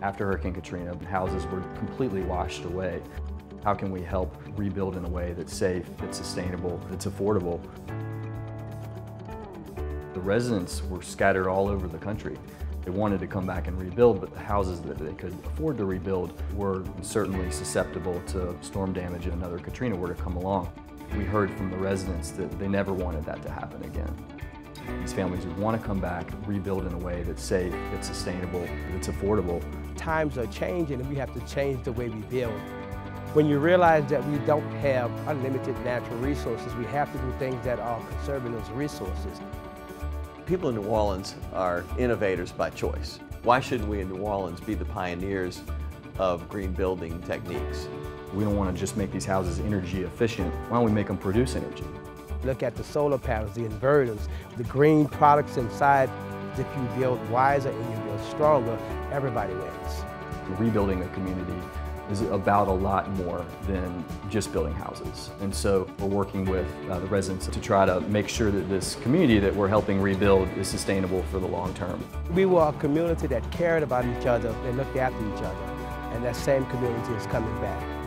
After Hurricane Katrina, houses were completely washed away. How can we help rebuild in a way that's safe, that's sustainable, that's affordable? The residents were scattered all over the country. They wanted to come back and rebuild, but the houses that they could afford to rebuild were certainly susceptible to storm damage and another Katrina were to come along. We heard from the residents that they never wanted that to happen again. These families would want to come back, rebuild in a way that's safe, that's sustainable, that's affordable. Times are changing and we have to change the way we build. When you realize that we don't have unlimited natural resources, we have to do things that are conserving those resources. People in New Orleans are innovators by choice. Why shouldn't we in New Orleans be the pioneers of green building techniques? We don't want to just make these houses energy efficient. Why don't we make them produce energy? Look at the solar panels, the inverters, the green products inside. If you build wiser and you build stronger, everybody wins. Rebuilding a community is about a lot more than just building houses. And so we're working with uh, the residents to try to make sure that this community that we're helping rebuild is sustainable for the long term. We were a community that cared about each other and looked after each other. And that same community is coming back.